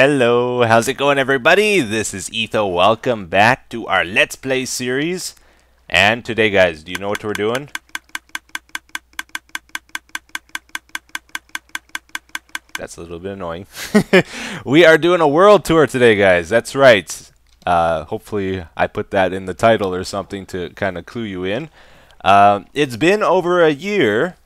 Hello, how's it going everybody? This is Etho. Welcome back to our Let's Play series. And today guys, do you know what we're doing? That's a little bit annoying. we are doing a world tour today guys, that's right. Uh, hopefully I put that in the title or something to kind of clue you in. Uh, it's been over a year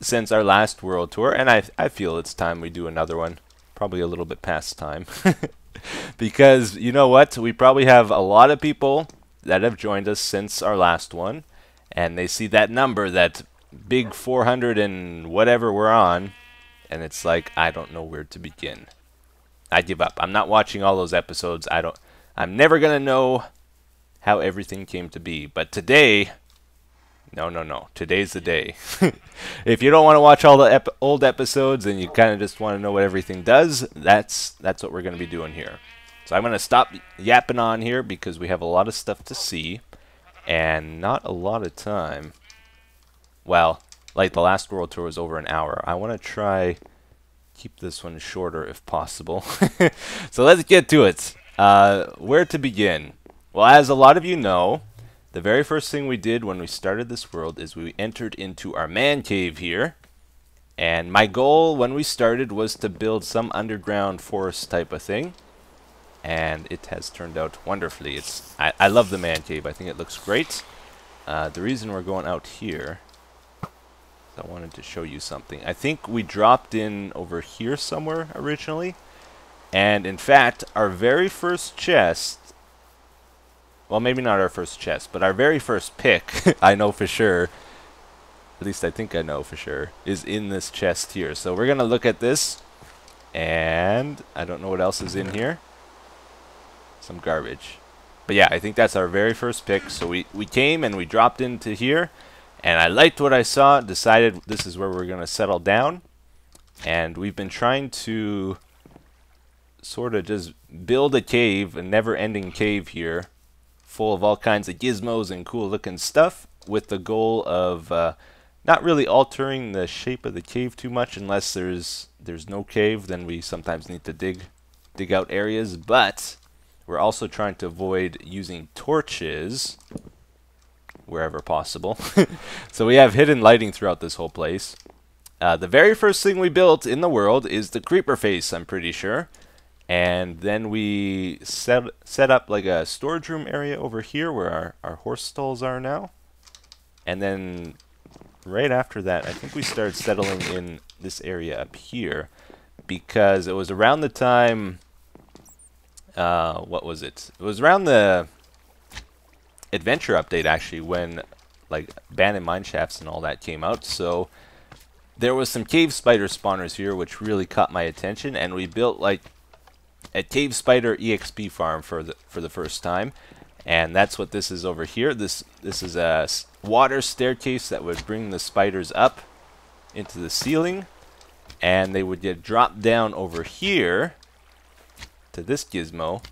since our last world tour and I, I feel it's time we do another one probably a little bit past time. because you know what? We probably have a lot of people that have joined us since our last one, and they see that number, that big 400 and whatever we're on, and it's like, I don't know where to begin. I give up. I'm not watching all those episodes. I don't. I'm never gonna know how everything came to be. But today, no, no, no. Today's the day. if you don't want to watch all the ep old episodes and you kind of just want to know what everything does, that's that's what we're going to be doing here. So I'm going to stop yapping on here because we have a lot of stuff to see and not a lot of time. Well, like the last world tour was over an hour. I want to try keep this one shorter if possible. so let's get to it. Uh, where to begin? Well, as a lot of you know, the very first thing we did when we started this world is we entered into our man cave here. And my goal when we started was to build some underground forest type of thing. And it has turned out wonderfully. It's I, I love the man cave. I think it looks great. Uh, the reason we're going out here, I wanted to show you something. I think we dropped in over here somewhere originally. And in fact, our very first chest well, maybe not our first chest, but our very first pick, I know for sure, at least I think I know for sure, is in this chest here. So we're going to look at this, and I don't know what else is in here. Some garbage. But yeah, I think that's our very first pick. So we, we came and we dropped into here, and I liked what I saw, decided this is where we're going to settle down. And we've been trying to sort of just build a cave, a never-ending cave here, full of all kinds of gizmos and cool looking stuff with the goal of uh, not really altering the shape of the cave too much unless there's there's no cave then we sometimes need to dig dig out areas. But we're also trying to avoid using torches wherever possible. So we have hidden lighting throughout this whole place. Uh, the very first thing we built in the world is the creeper face I'm pretty sure and then we set set up like a storage room area over here where our, our horse stalls are now. And then right after that, I think we started settling in this area up here because it was around the time uh, what was it? It was around the adventure update actually when like abandoned mine shafts and all that came out. So there was some cave spider spawners here which really caught my attention and we built like a Cave Spider EXP farm for the for the first time, and that's what this is over here. This this is a water staircase that would bring the spiders up into the ceiling, and they would get dropped down over here to this gizmo.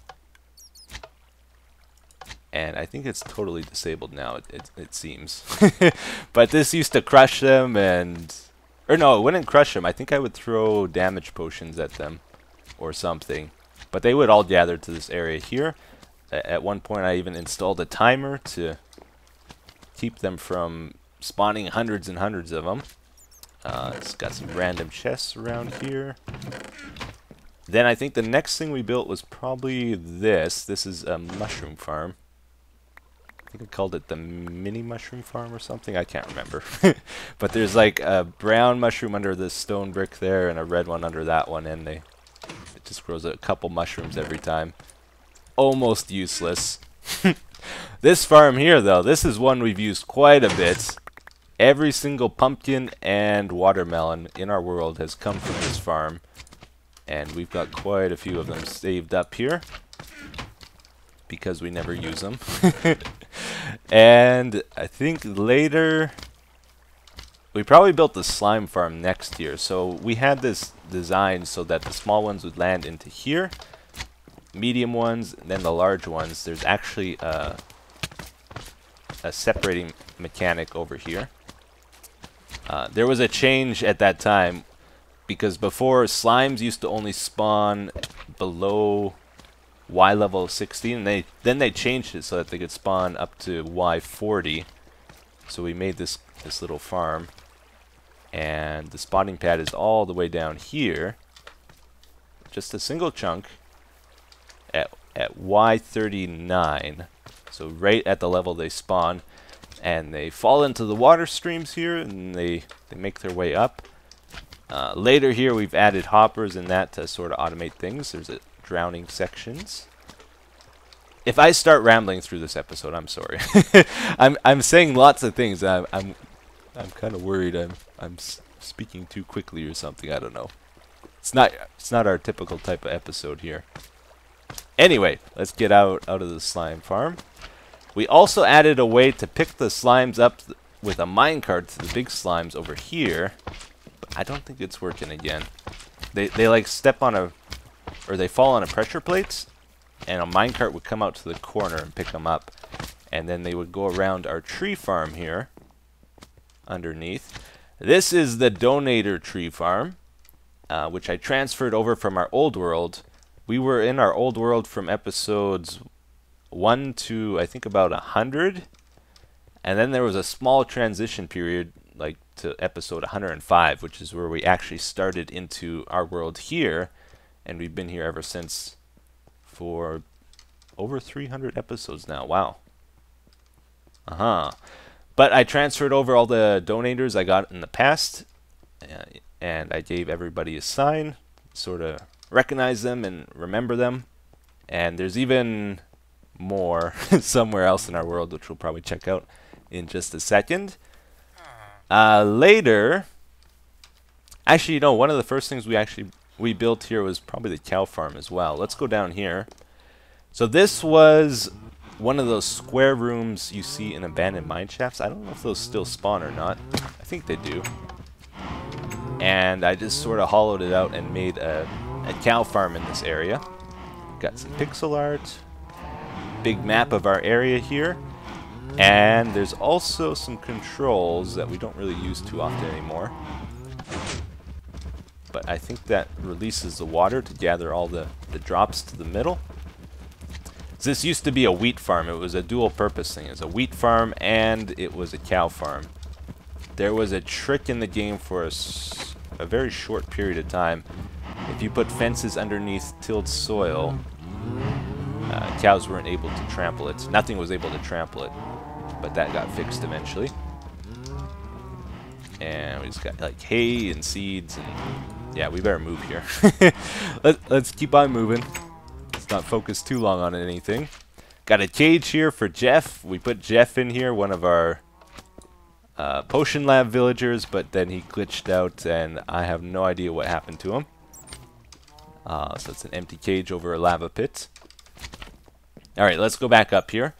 And I think it's totally disabled now, it, it, it seems. but this used to crush them and... Or no, it wouldn't crush them. I think I would throw damage potions at them or something. But they would all gather to this area here. At one point I even installed a timer to keep them from spawning hundreds and hundreds of them. Uh, it's got some random chests around here. Then I think the next thing we built was probably this. This is a mushroom farm. I think I called it the mini mushroom farm or something. I can't remember. but there's like a brown mushroom under this stone brick there and a red one under that one and they just grows a couple mushrooms every time. Almost useless. this farm here, though, this is one we've used quite a bit. Every single pumpkin and watermelon in our world has come from this farm. And we've got quite a few of them saved up here. Because we never use them. and I think later we probably built the slime farm next year. So we had this design so that the small ones would land into here, medium ones, and then the large ones. There's actually a, a separating mechanic over here. Uh, there was a change at that time because before slimes used to only spawn below Y level 16, and they then they changed it so that they could spawn up to Y 40. So we made this this little farm, and the spawning pad is all the way down here. Just a single chunk at at Y 39. So right at the level they spawn, and they fall into the water streams here, and they they make their way up. Uh, later here, we've added hoppers and that to sort of automate things. There's a drowning sections. If I start rambling through this episode, I'm sorry. I'm I'm saying lots of things. I'm I'm I'm kind of worried. I'm I'm speaking too quickly or something. I don't know. It's not it's not our typical type of episode here. Anyway, let's get out out of the slime farm. We also added a way to pick the slimes up th with a minecart to the big slimes over here. But I don't think it's working again. They they like step on a or they fall on a pressure plate, and a minecart would come out to the corner and pick them up. And then they would go around our tree farm here, underneath. This is the donator tree farm, uh, which I transferred over from our old world. We were in our old world from episodes 1 to, I think, about 100. And then there was a small transition period, like to episode 105, which is where we actually started into our world here and we've been here ever since for over 300 episodes now. Wow. Uh-huh. But I transferred over all the donators I got in the past, uh, and I gave everybody a sign, sort of recognize them and remember them. And there's even more somewhere else in our world, which we'll probably check out in just a second. Uh, later, actually, you know, one of the first things we actually we built here was probably the cow farm as well. Let's go down here. So this was one of those square rooms you see in abandoned mine shafts. I don't know if those still spawn or not. I think they do. And I just sort of hollowed it out and made a, a cow farm in this area. Got some pixel art. Big map of our area here. And there's also some controls that we don't really use too often anymore but I think that releases the water to gather all the, the drops to the middle. This used to be a wheat farm. It was a dual purpose thing. It was a wheat farm and it was a cow farm. There was a trick in the game for a, a very short period of time. If you put fences underneath tilled soil, uh, cows weren't able to trample it. Nothing was able to trample it, but that got fixed eventually. And we just got like hay and seeds and yeah, we better move here. Let, let's keep on moving. Not focus too long on anything. Got a cage here for Jeff. We put Jeff in here, one of our uh, Potion Lab villagers, but then he glitched out and I have no idea what happened to him. Uh, so it's an empty cage over a lava pit. Alright, let's go back up here.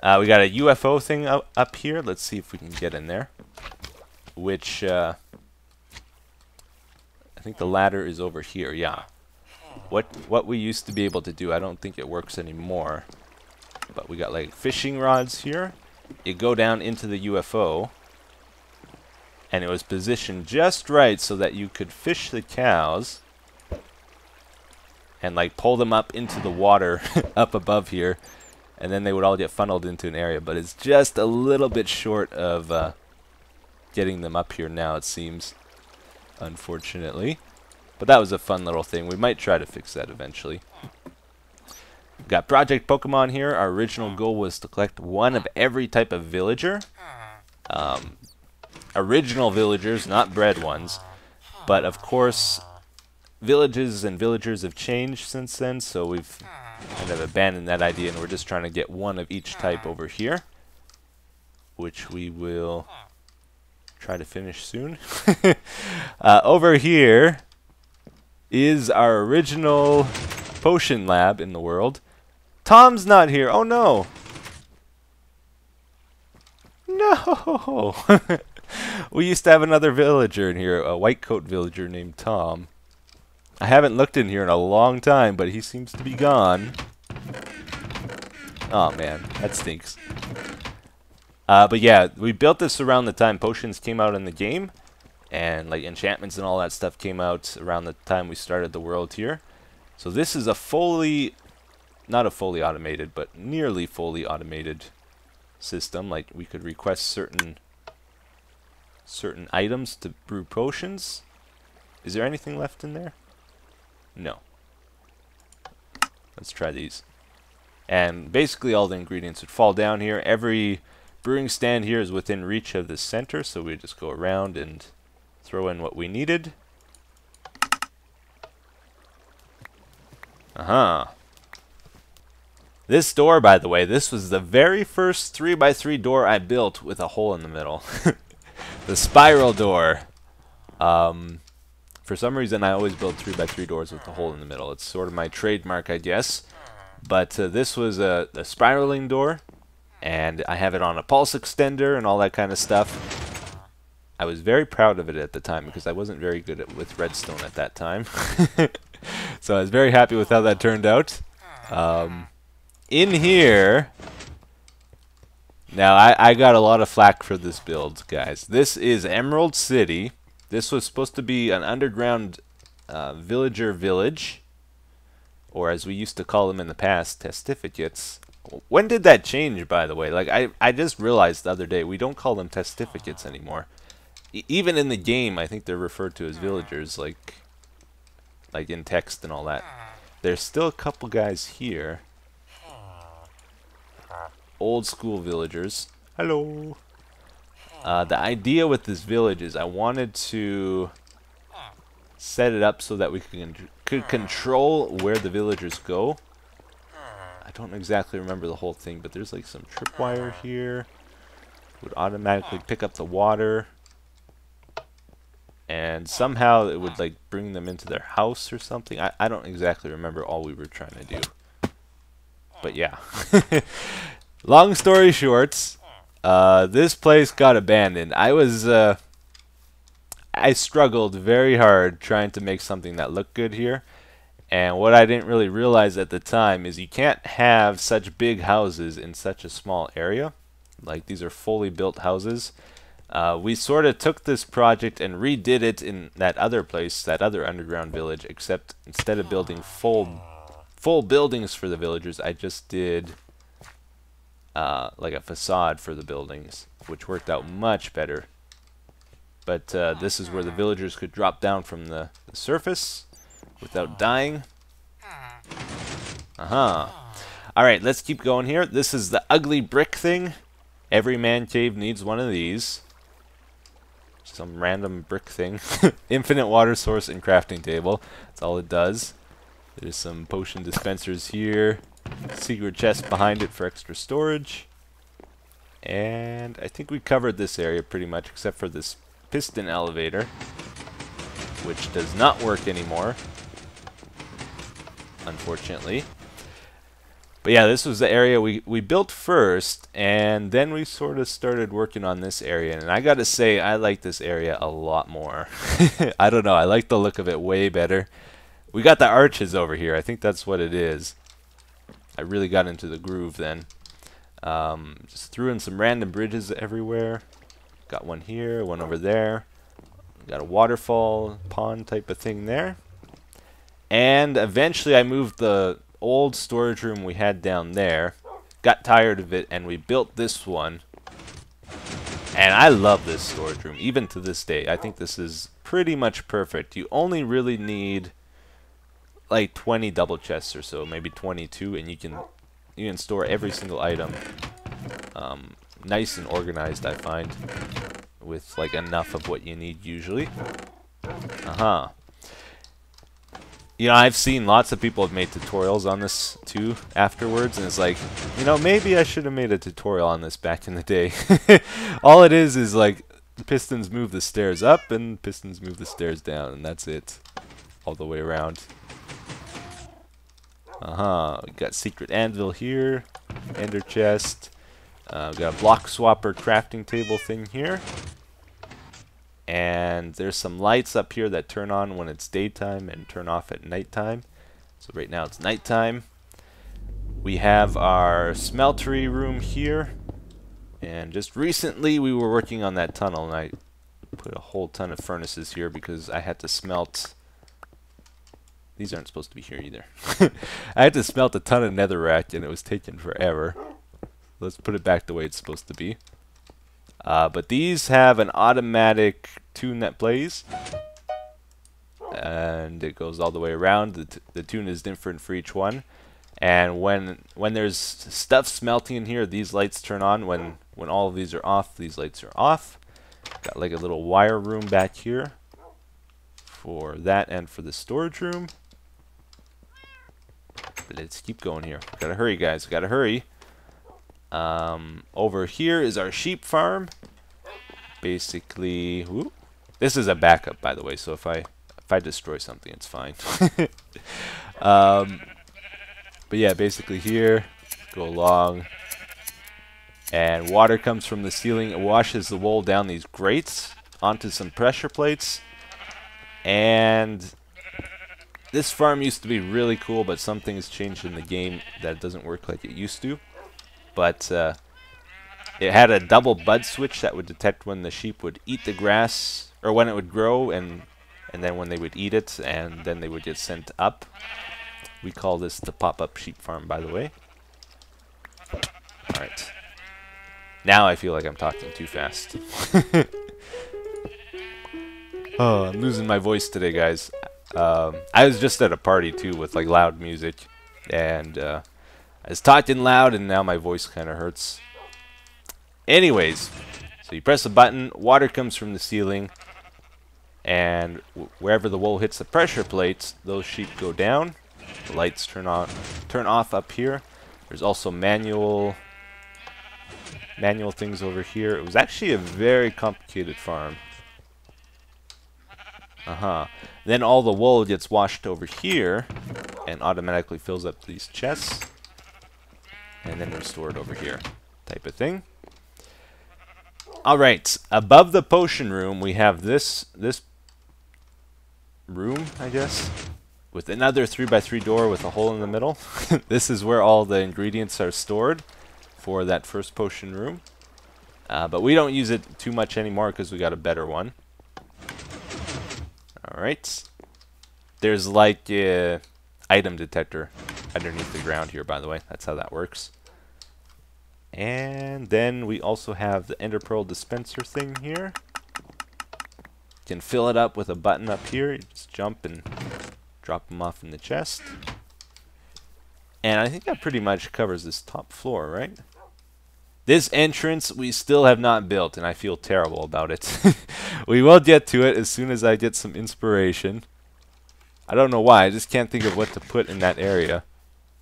Uh, we got a UFO thing up, up here. Let's see if we can get in there. Which, uh, I think the ladder is over here, yeah. What what we used to be able to do, I don't think it works anymore. But we got like fishing rods here. You go down into the UFO. And it was positioned just right so that you could fish the cows. And like pull them up into the water up above here. And then they would all get funneled into an area. But it's just a little bit short of uh, getting them up here now, it seems unfortunately. But that was a fun little thing. We might try to fix that eventually. We've Got Project Pokemon here. Our original goal was to collect one of every type of villager. Um, original villagers, not bred ones. But of course, villages and villagers have changed since then, so we've kind of abandoned that idea and we're just trying to get one of each type over here. Which we will try to finish soon. uh, over here is our original potion lab in the world. Tom's not here. Oh no. No. we used to have another villager in here, a white coat villager named Tom. I haven't looked in here in a long time, but he seems to be gone. Oh man, that stinks. Uh, but yeah, we built this around the time potions came out in the game, and like enchantments and all that stuff came out around the time we started the world here. So this is a fully, not a fully automated, but nearly fully automated system. Like we could request certain certain items to brew potions. Is there anything left in there? No. Let's try these. And basically all the ingredients would fall down here. Every brewing stand here is within reach of the center, so we just go around and throw in what we needed. Uh-huh. This door, by the way, this was the very first 3x3 door I built with a hole in the middle. the spiral door. Um, for some reason, I always build 3x3 doors with a hole in the middle. It's sort of my trademark, I guess. But uh, this was a, a spiraling door, and I have it on a pulse extender and all that kind of stuff. I was very proud of it at the time because I wasn't very good at, with redstone at that time. so I was very happy with how that turned out. Um, in here, now I, I got a lot of flack for this build, guys. This is Emerald City. This was supposed to be an underground uh, villager village, or as we used to call them in the past, testificates. When did that change, by the way? Like I, I just realized the other day we don't call them testificates anymore. E even in the game, I think they're referred to as villagers, like like in text and all that. There's still a couple guys here. Old school villagers. Hello. Uh, the idea with this village is I wanted to set it up so that we could, could control where the villagers go. I don't exactly remember the whole thing, but there's like some tripwire here. Would automatically pick up the water and somehow it would like bring them into their house or something. I, I don't exactly remember all we were trying to do. But yeah. Long story short, uh, this place got abandoned. I was uh, I struggled very hard trying to make something that looked good here. And what I didn't really realize at the time is you can't have such big houses in such a small area. Like these are fully built houses. Uh, we sort of took this project and redid it in that other place, that other underground village, except instead of building full full buildings for the villagers, I just did uh, like a facade for the buildings, which worked out much better. But uh, this is where the villagers could drop down from the, the surface without dying. Uh-huh. Alright, let's keep going here. This is the ugly brick thing. Every man cave needs one of these some random brick thing. Infinite water source and crafting table. That's all it does. There's some potion dispensers here. Secret chest behind it for extra storage. And I think we covered this area pretty much except for this piston elevator. Which does not work anymore. Unfortunately. But yeah, this was the area we, we built first, and then we sort of started working on this area. And I got to say, I like this area a lot more. I don't know, I like the look of it way better. We got the arches over here. I think that's what it is. I really got into the groove then. Um, just threw in some random bridges everywhere. Got one here, one over there. Got a waterfall pond type of thing there. And eventually I moved the old storage room we had down there. Got tired of it, and we built this one. And I love this storage room, even to this day. I think this is pretty much perfect. You only really need like 20 double chests or so, maybe 22, and you can you can store every single item. Um, nice and organized, I find, with like enough of what you need usually. Uh huh you know, I've seen lots of people have made tutorials on this too afterwards, and it's like, you know, maybe I should have made a tutorial on this back in the day. All it is is like pistons move the stairs up and pistons move the stairs down, and that's it, all the way around. Uh huh. We got secret anvil here, ender chest. Uh, we got a block swapper crafting table thing here and there's some lights up here that turn on when it's daytime and turn off at nighttime. So right now it's nighttime. We have our smeltery room here, and just recently we were working on that tunnel, and I put a whole ton of furnaces here because I had to smelt these aren't supposed to be here either. I had to smelt a ton of netherrack and it was taking forever. Let's put it back the way it's supposed to be. Uh, but these have an automatic tune that plays. And it goes all the way around. The, the tune is different for each one. And when when there's stuff smelting in here, these lights turn on. When when all of these are off, these lights are off. Got like a little wire room back here for that and for the storage room. Let's keep going here. Gotta hurry, guys. Gotta hurry. Um, over here is our sheep farm. Basically, whoop. this is a backup, by the way. So if I if I destroy something, it's fine. um, but yeah, basically here, go along, and water comes from the ceiling. It washes the wool down these grates onto some pressure plates, and this farm used to be really cool, but some things changed in the game that doesn't work like it used to. But uh, it had a double bud switch that would detect when the sheep would eat the grass, or when it would grow, and and then when they would eat it, and then they would get sent up. We call this the pop-up sheep farm, by the way. Alright. Now I feel like I'm talking too fast. oh, I'm losing my voice today, guys. Um, I was just at a party too with like loud music, and uh, I was talking loud, and now my voice kind of hurts. Anyways, so you press a button, water comes from the ceiling, and wherever the wool hits the pressure plates, those sheep go down. The lights turn on, turn off up here. There's also manual manual things over here. It was actually a very complicated farm. Uh-huh. Then all the wool gets washed over here and automatically fills up these chests. And then restore it over here. Type of thing. Alright, above the potion room we have this this room, I guess. With another 3x3 door with a hole in the middle. this is where all the ingredients are stored for that first potion room. Uh, but we don't use it too much anymore because we got a better one. Alright. There's like a item detector underneath the ground here, by the way. That's how that works. And then we also have the ender pearl dispenser thing here. You can fill it up with a button up here. You just jump and drop them off in the chest. And I think that pretty much covers this top floor, right? This entrance we still have not built, and I feel terrible about it. we will get to it as soon as I get some inspiration. I don't know why, I just can't think of what to put in that area.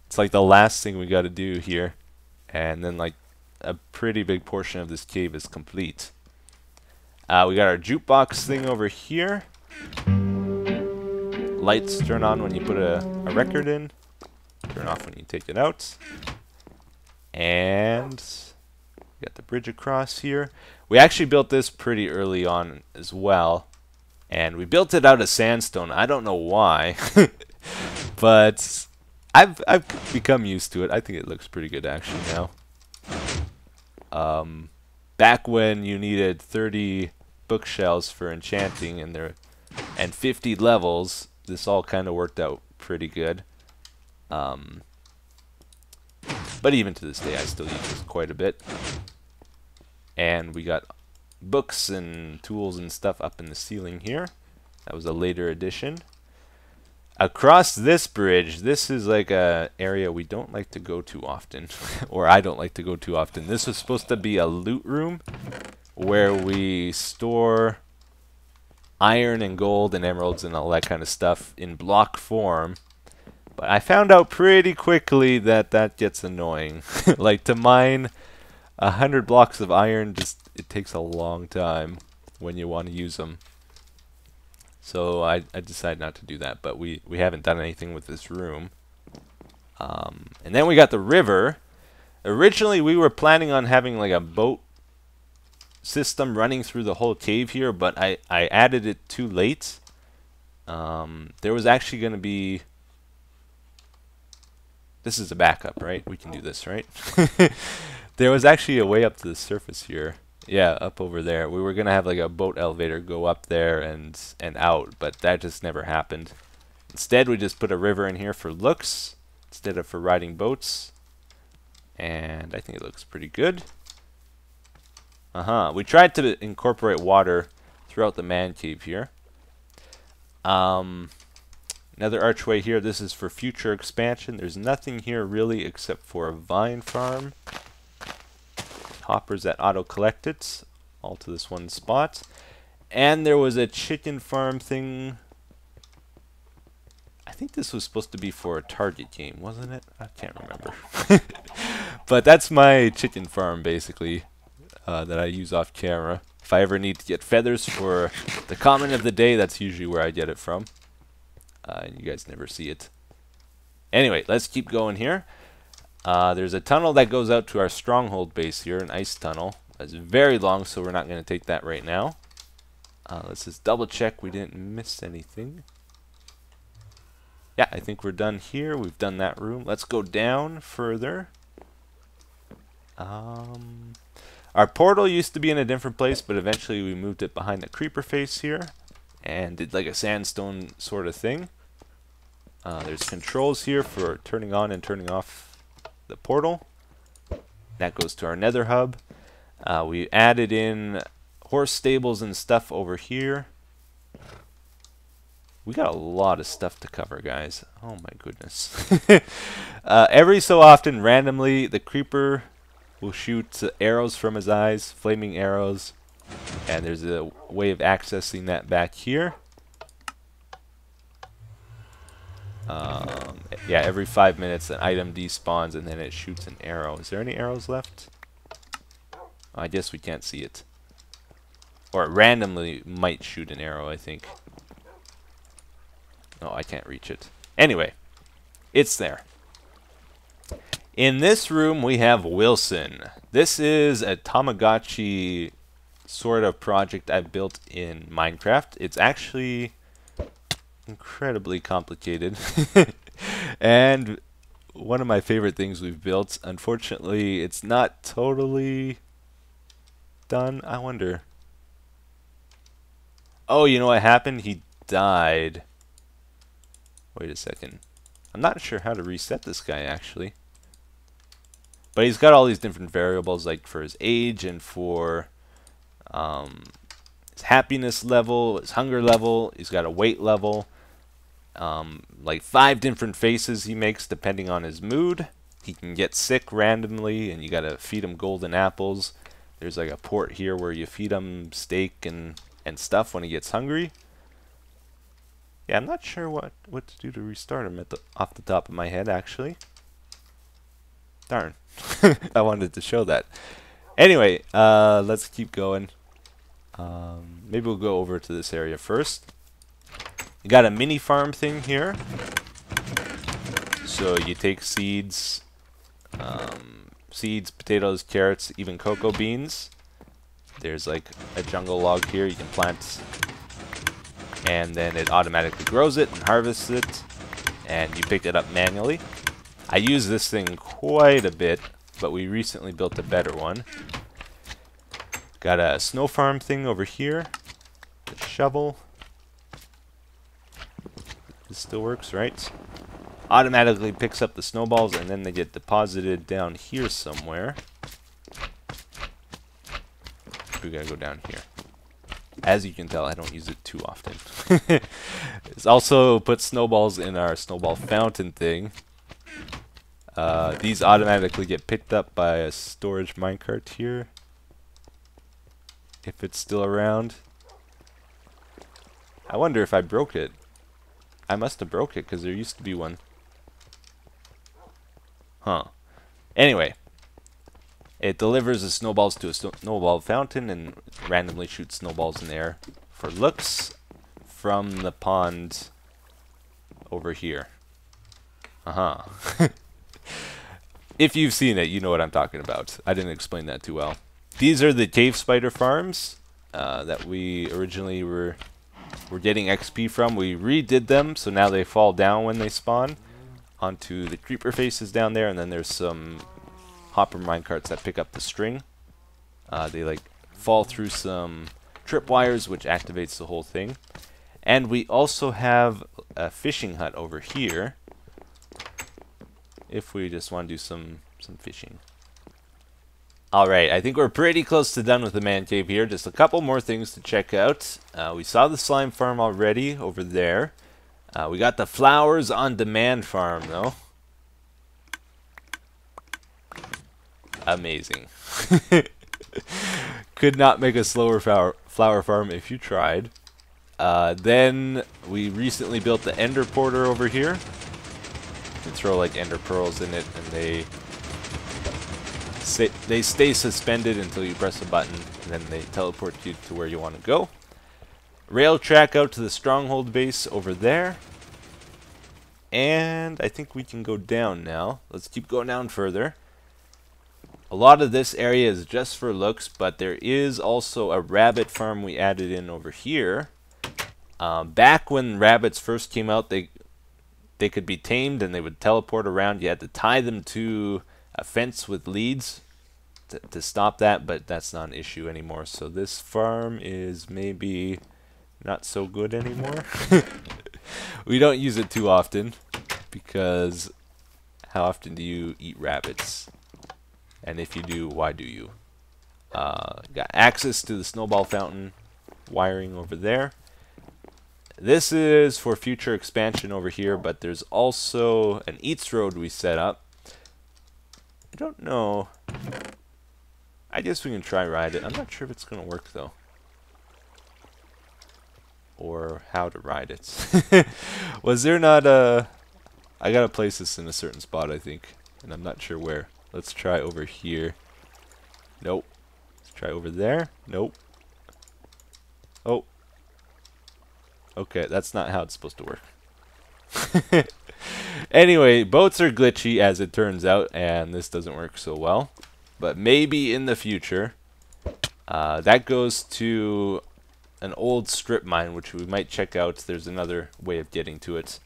It's like the last thing we gotta do here. And then like a pretty big portion of this cave is complete. Uh, we got our jukebox thing over here. Lights turn on when you put a, a record in. Turn off when you take it out. And we got the bridge across here. We actually built this pretty early on as well. And we built it out of sandstone. I don't know why. but I've I've become used to it. I think it looks pretty good actually now. Um, back when you needed 30 bookshelves for enchanting and there and 50 levels, this all kind of worked out pretty good. Um, but even to this day, I still use this quite a bit. And we got books and tools and stuff up in the ceiling here. That was a later addition. Across this bridge, this is like a area we don't like to go too often, or I don't like to go too often. This was supposed to be a loot room where we store iron and gold and emeralds and all that kind of stuff in block form. But I found out pretty quickly that that gets annoying. like to mine a hundred blocks of iron just it takes a long time when you want to use them. So I, I decided not to do that, but we, we haven't done anything with this room. Um, and then we got the river. Originally we were planning on having like a boat system running through the whole cave here, but I, I added it too late. Um, there was actually going to be... This is a backup, right? We can do this, right? there was actually a way up to the surface here Yeah, up over there. We were gonna have like a boat elevator go up there and and out, but that just never happened. Instead, we just put a river in here for looks instead of for riding boats. And I think it looks pretty good. Uh-huh. We tried to incorporate water throughout the man cave here. Um, another archway here. This is for future expansion. There's nothing here really except for a vine farm. Hoppers that auto-collect it. All to this one spot. And there was a chicken farm thing. I think this was supposed to be for a target game, wasn't it? I can't remember. but that's my chicken farm, basically uh, that I use off camera. If I ever need to get feathers for the comment of the day, that's usually where I get it from. Uh, and you guys never see it. Anyway, let's keep going here. Uh, there's a tunnel that goes out to our stronghold base here, an ice tunnel. It's very long, so we're not going to take that right now. Uh, let's just double check we didn't miss anything. Yeah, I think we're done here. We've done that room. Let's go down further. Um, our portal used to be in a different place, but eventually we moved it behind the creeper face here and did like a sandstone sort of thing. Uh, there's controls here for turning on and turning off the portal. That goes to our nether hub. Uh, we added in horse stables and stuff over here. We got a lot of stuff to cover, guys. Oh my goodness. uh, every so often, randomly, the creeper will shoot arrows from his eyes, flaming arrows. And there's a way of accessing that back here. Um, yeah, every five minutes an item despawns and then it shoots an arrow. Is there any arrows left? I guess we can't see it. Or it randomly might shoot an arrow, I think. No, I can't reach it. Anyway, it's there. In this room, we have Wilson. This is a Tamagotchi sort of project I've built in Minecraft. It's actually incredibly complicated. and one of my favorite things we've built. Unfortunately, it's not totally done. I wonder. Oh, you know what happened? He died. Wait a second. I'm not sure how to reset this guy, actually. But he's got all these different variables, like for his age and for um, his happiness level, his hunger level. He's got a weight level. Um, like five different faces he makes depending on his mood. He can get sick randomly, and you gotta feed him golden apples. There's like a port here where you feed him steak and and stuff when he gets hungry. Yeah, I'm not sure what what to do to restart him at the off the top of my head actually. Darn. I wanted to show that. Anyway, uh, let's keep going. Um, maybe we'll go over to this area first. You got a mini farm thing here. So you take seeds, um, seeds, potatoes, carrots, even cocoa beans. There's like a jungle log here you can plant and then it automatically grows it and harvests it and you pick it up manually. I use this thing quite a bit but we recently built a better one. Got a snow farm thing over here. The shovel. This still works, right? Automatically picks up the snowballs and then they get deposited down here somewhere. We gotta go down here. As you can tell, I don't use it too often. it's also put snowballs in our snowball fountain thing. Uh, these automatically get picked up by a storage minecart here. If it's still around. I wonder if I broke it. I must have broke it because there used to be one. Huh. Anyway. It delivers the snowballs to a snowball fountain and randomly shoots snowballs in the air for looks from the pond over here. Uh-huh. if you've seen it, you know what I'm talking about. I didn't explain that too well. These are the cave spider farms uh, that we originally were were getting XP from. We redid them, so now they fall down when they spawn onto the creeper faces down there, and then there's some hopper minecarts that pick up the string. Uh, they like fall through some tripwires, which activates the whole thing. And we also have a fishing hut over here. If we just want to do some some fishing. Alright, I think we're pretty close to done with the man cave here. Just a couple more things to check out. Uh, we saw the slime farm already over there. Uh, we got the flowers on demand farm though. Amazing. Could not make a slower flower, flower farm if you tried. Uh, then we recently built the ender porter over here. You can throw like ender pearls in it and they they stay suspended until you press a button, and then they teleport you to where you want to go. Rail track out to the stronghold base over there. And I think we can go down now. Let's keep going down further. A lot of this area is just for looks, but there is also a rabbit farm we added in over here. Um, back when rabbits first came out, they they could be tamed and they would teleport around. You had to tie them to a fence with leads to, to stop that, but that's not an issue anymore. So this farm is maybe not so good anymore. we don't use it too often because how often do you eat rabbits? And if you do, why do you? Uh, got access to the snowball fountain wiring over there. This is for future expansion over here, but there's also an eats road we set up I don't know. I guess we can try ride it. I'm not sure if it's going to work, though. Or how to ride it. Was there not a... I gotta place this in a certain spot, I think. And I'm not sure where. Let's try over here. Nope. Let's try over there. Nope. Oh. Okay, that's not how it's supposed to work. anyway, boats are glitchy as it turns out, and this doesn't work so well. But maybe in the future, uh, that goes to an old strip mine, which we might check out. There's another way of getting to it.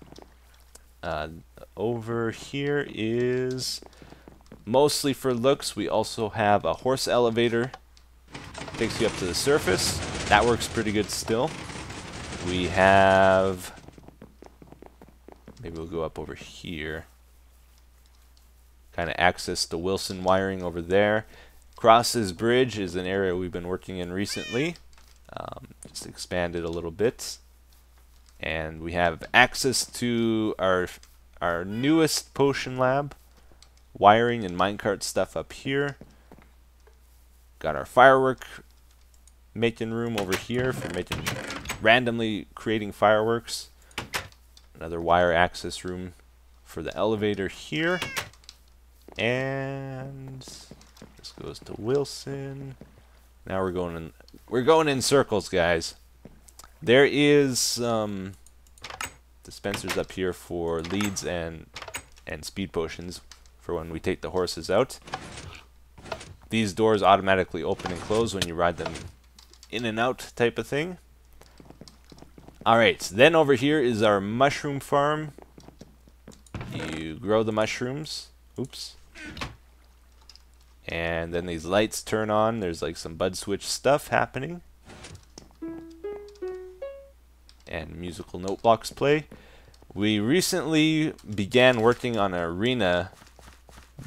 Uh, over here is mostly for looks. We also have a horse elevator. Takes you up to the surface. That works pretty good still. We have Maybe we'll go up over here. Kind of access the Wilson wiring over there. Crosses Bridge is an area we've been working in recently. Um, just expanded a little bit. And we have access to our our newest potion lab. Wiring and minecart stuff up here. Got our firework making room over here for making randomly creating fireworks. Another wire access room for the elevator here. And this goes to Wilson. Now we're going in we're going in circles, guys. There is um, dispensers up here for leads and and speed potions for when we take the horses out. These doors automatically open and close when you ride them in and out type of thing. Alright, then over here is our mushroom farm. You grow the mushrooms. Oops. And then these lights turn on. There's like some bud switch stuff happening. And musical note blocks play. We recently began working on an arena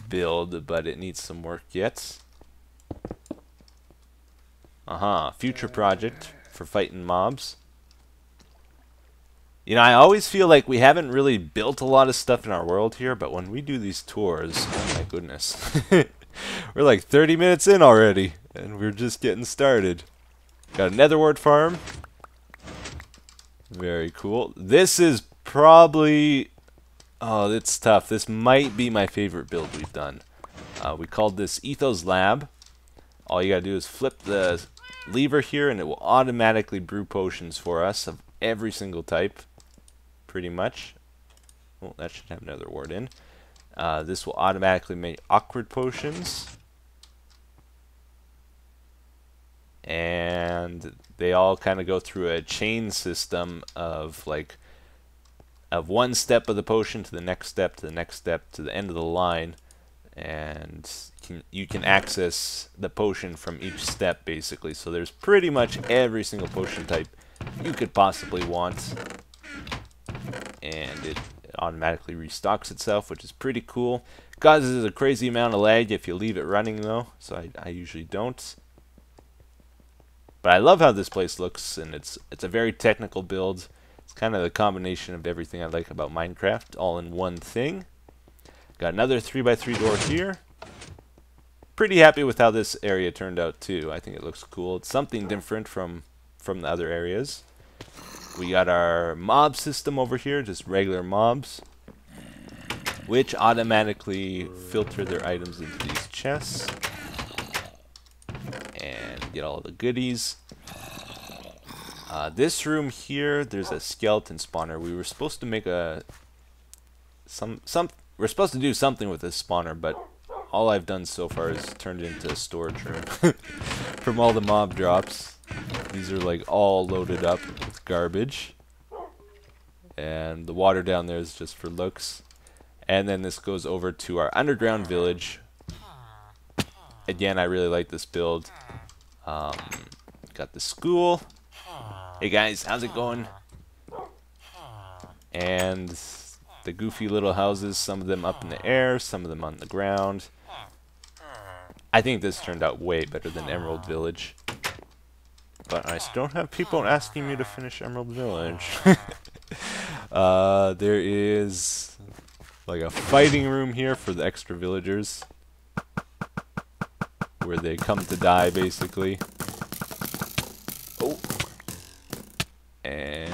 build, but it needs some work yet. Uh-huh, future project for fighting mobs. You know, I always feel like we haven't really built a lot of stuff in our world here, but when we do these tours, oh my goodness. we're like 30 minutes in already, and we're just getting started. Got a netherwart farm. Very cool. This is probably... Oh, it's tough. This might be my favorite build we've done. Uh, we called this Ethos Lab. All you gotta do is flip the lever here, and it will automatically brew potions for us of every single type pretty much. Well, that should have another word in. Uh, this will automatically make awkward potions. And they all kind of go through a chain system of like of one step of the potion to the next step to the next step to the end of the line and can, you can access the potion from each step basically. So there's pretty much every single potion type you could possibly want. And it automatically restocks itself, which is pretty cool. Causes a crazy amount of lag if you leave it running though, so I, I usually don't. But I love how this place looks, and it's it's a very technical build. It's kind of the combination of everything I like about Minecraft, all in one thing. Got another 3x3 door here. Pretty happy with how this area turned out too. I think it looks cool. It's something different from, from the other areas. We got our mob system over here, just regular mobs, which automatically filter their items into these chests and get all the goodies. Uh, this room here, there's a skeleton spawner. We were supposed to make a some some we're supposed to do something with this spawner, but all I've done so far is turned it into a storage room from all the mob drops. These are like all loaded up with garbage. And the water down there is just for looks. And then this goes over to our underground village. Again, I really like this build. Um, got the school. Hey guys, how's it going? And the goofy little houses, some of them up in the air, some of them on the ground. I think this turned out way better than Emerald Village. But I still don't have people asking me to finish Emerald Village. uh, there is like a fighting room here for the extra villagers. Where they come to die, basically. Oh. And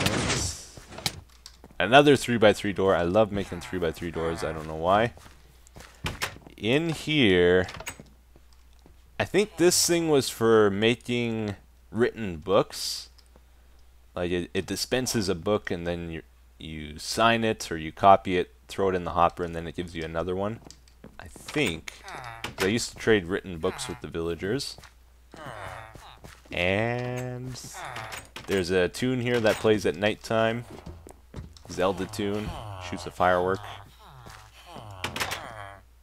Another 3x3 door. I love making 3x3 doors. I don't know why. In here, I think this thing was for making written books. Like it, it dispenses a book and then you, you sign it or you copy it, throw it in the hopper, and then it gives you another one. I think. I used to trade written books with the villagers. And there's a tune here that plays at nighttime. Zelda tune. Shoots a firework.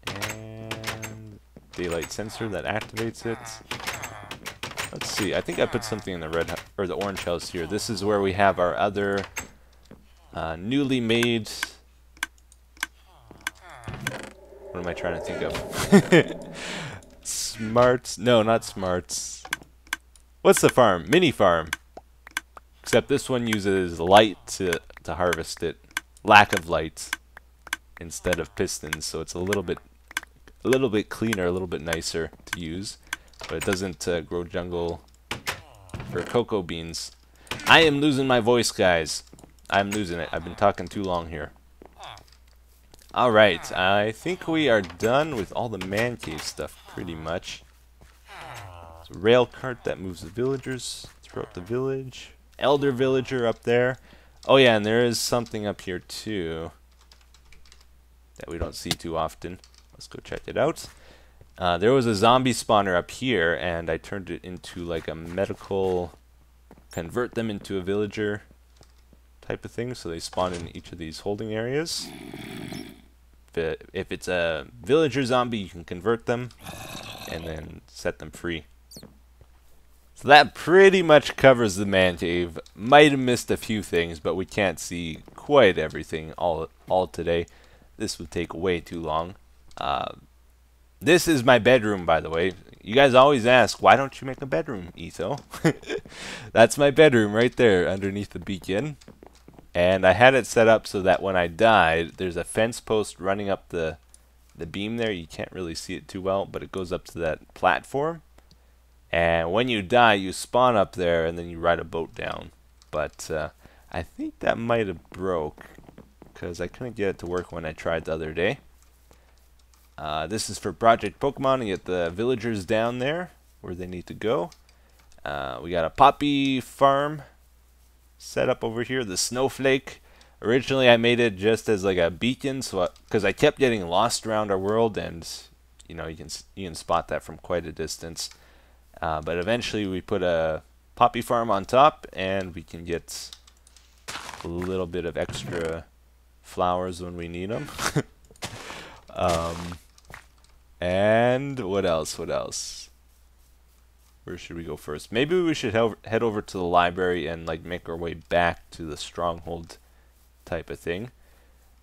And daylight sensor that activates it. Let's see. I think I put something in the red or the orange house here. This is where we have our other uh, newly made. What am I trying to think of? smarts? No, not smarts. What's the farm? Mini farm. Except this one uses light to to harvest it. Lack of light instead of pistons, so it's a little bit a little bit cleaner, a little bit nicer to use, but it doesn't uh, grow jungle for cocoa beans. I am losing my voice, guys. I'm losing it. I've been talking too long here. Alright, I think we are done with all the man cave stuff, pretty much. It's a rail cart that moves the villagers throughout the village. Elder villager up there. Oh yeah, and there is something up here too that we don't see too often. Let's go check it out. Uh, there was a zombie spawner up here, and I turned it into like a medical, convert them into a villager type of thing, so they spawn in each of these holding areas. If, it, if it's a villager zombie, you can convert them, and then set them free. So that pretty much covers the man cave. Might have missed a few things, but we can't see quite everything all all today. This would take way too long. Uh, this is my bedroom, by the way. You guys always ask, why don't you make a bedroom, Etho? That's my bedroom right there underneath the beacon. And I had it set up so that when I died, there's a fence post running up the the beam there. You can't really see it too well, but it goes up to that platform. And when you die, you spawn up there, and then you ride a boat down. But uh, I think that might have broke, because I couldn't get it to work when I tried the other day. Uh, this is for Project Pokemon to get the villagers down there where they need to go. Uh, we got a poppy farm set up over here, the Snowflake. Originally, I made it just as like a beacon, so because I, I kept getting lost around our world, and you know you can you can spot that from quite a distance. Uh, but eventually we put a poppy farm on top and we can get a little bit of extra flowers when we need them. um, And what else? What else? Where should we go first? Maybe we should head over to the library and like make our way back to the stronghold type of thing.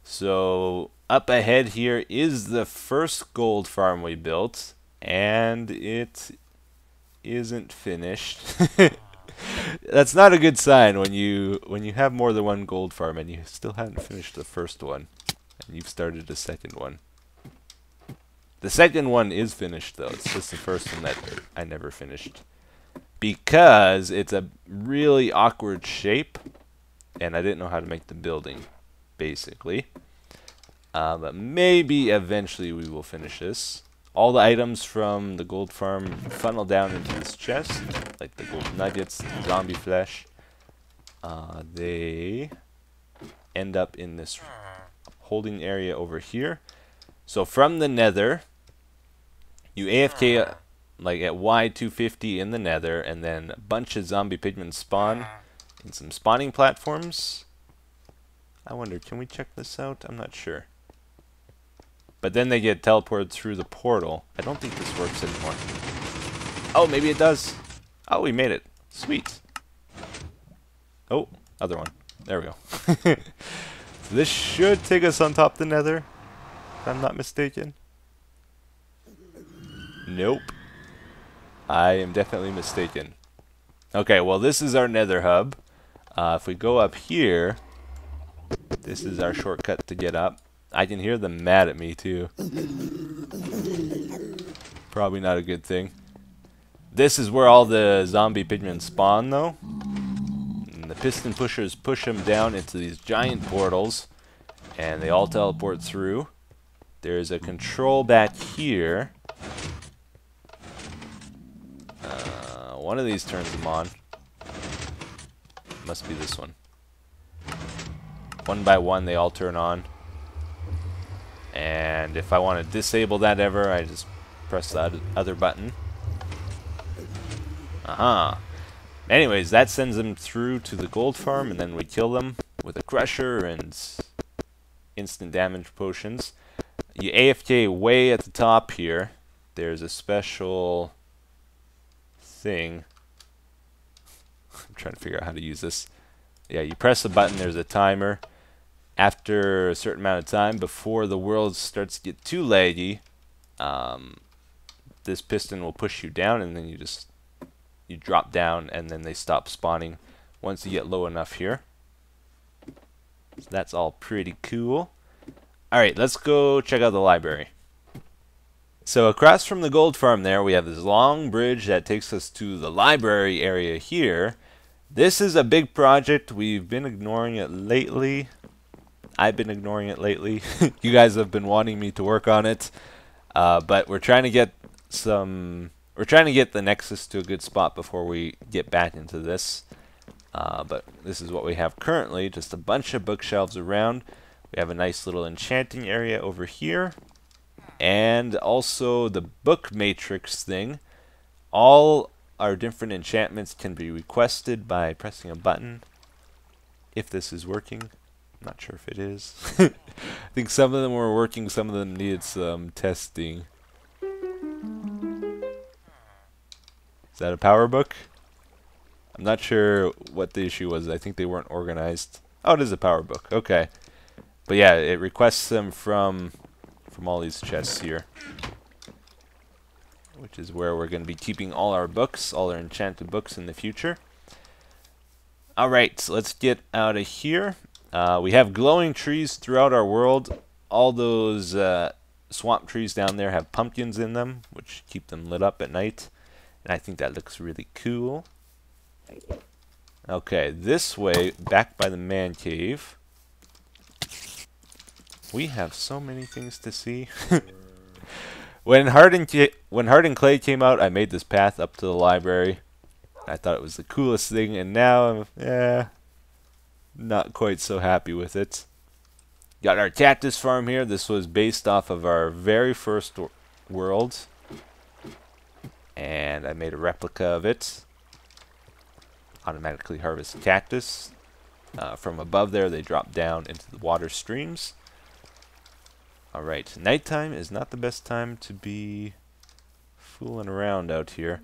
So up ahead here is the first gold farm we built and it isn't finished. That's not a good sign when you when you have more than one gold farm and you still haven't finished the first one and you've started a second one. The second one is finished though. It's just the first one that I never finished. Because it's a really awkward shape and I didn't know how to make the building basically. Uh, but maybe eventually we will finish this. All the items from the gold farm funnel down into this chest, like the gold nuggets, the zombie flesh. Uh, they end up in this holding area over here. So from the nether, you AFK uh, like at Y250 in the nether, and then a bunch of zombie pigmen spawn in some spawning platforms. I wonder, can we check this out? I'm not sure. But then they get teleported through the portal. I don't think this works anymore. Oh, maybe it does. Oh, we made it. Sweet. Oh, other one. There we go. so this should take us on top of the nether I'm not mistaken. Nope. I am definitely mistaken. Okay, well this is our nether hub. Uh, if we go up here, this is our shortcut to get up. I can hear them mad at me too. Probably not a good thing. This is where all the zombie pigmen spawn though. And the piston pushers push them down into these giant portals. And they all teleport through. There's a control back here. Uh, one of these turns them on. Must be this one. One by one they all turn on. And if I want to disable that ever, I just press the other button. Aha. Uh -huh. Anyways, that sends them through to the gold farm, and then we kill them with a crusher and instant damage potions you AFK way at the top here, there's a special thing. I'm trying to figure out how to use this. Yeah, you press a button, there's a timer. After a certain amount of time, before the world starts to get too laggy, um, this piston will push you down, and then you just you drop down, and then they stop spawning once you get low enough here. So that's all pretty cool. Alright, let's go check out the library. So across from the gold farm there, we have this long bridge that takes us to the library area here. This is a big project. We've been ignoring it lately. I've been ignoring it lately. you guys have been wanting me to work on it. Uh, but we're trying to get some... We're trying to get the Nexus to a good spot before we get back into this. Uh, but this is what we have currently. Just a bunch of bookshelves around. We have a nice little enchanting area over here. And also the book matrix thing. All our different enchantments can be requested by pressing a button. If this is working. I'm not sure if it is. I think some of them were working, some of them needed some testing. Is that a power book? I'm not sure what the issue was. I think they weren't organized. Oh, it is a power book. Okay. But yeah, it requests them from from all these chests here. Which is where we're going to be keeping all our books, all our enchanted books in the future. Alright, so let's get out of here. Uh, we have glowing trees throughout our world. All those uh, swamp trees down there have pumpkins in them, which keep them lit up at night. And I think that looks really cool. Okay, this way, back by the man cave. We have so many things to see. when Hardened when Hardened Clay came out, I made this path up to the library. I thought it was the coolest thing, and now I'm yeah, not quite so happy with it. Got our cactus farm here. This was based off of our very first world, and I made a replica of it. Automatically harvest cactus. Uh, from above there, they drop down into the water streams. Alright, nighttime is not the best time to be fooling around out here.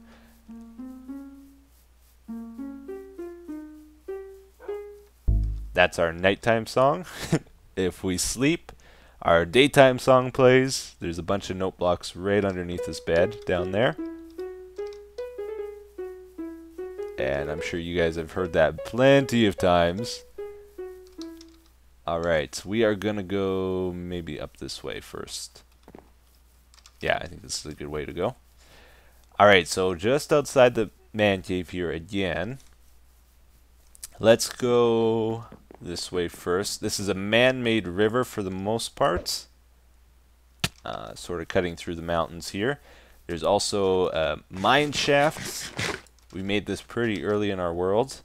That's our nighttime song. if we sleep, our daytime song plays. There's a bunch of note blocks right underneath this bed down there. And I'm sure you guys have heard that plenty of times. Alright, we are going to go maybe up this way first. Yeah, I think this is a good way to go. Alright, so just outside the man cave here again. Let's go this way first. This is a man-made river for the most part. Uh, sort of cutting through the mountains here. There's also uh, mine shafts. We made this pretty early in our world.